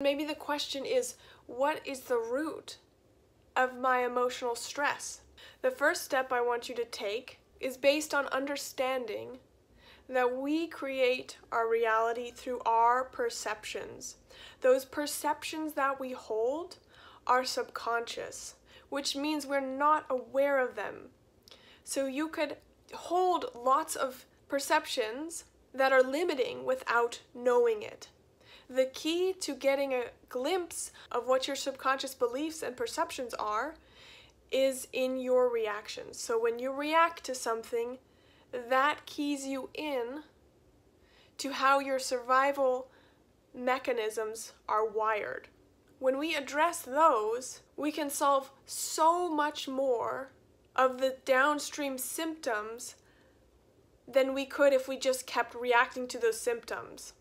Maybe the question is what is the root of my emotional stress? The first step I want you to take is based on understanding that we create our reality through our perceptions. Those perceptions that we hold are subconscious, which means we're not aware of them. So you could hold lots of perceptions that are limiting without knowing it. The key to getting a glimpse of what your subconscious beliefs and perceptions are is in your reactions. So when you react to something, that keys you in to how your survival mechanisms are wired. When we address those, we can solve so much more of the downstream symptoms than we could if we just kept reacting to those symptoms.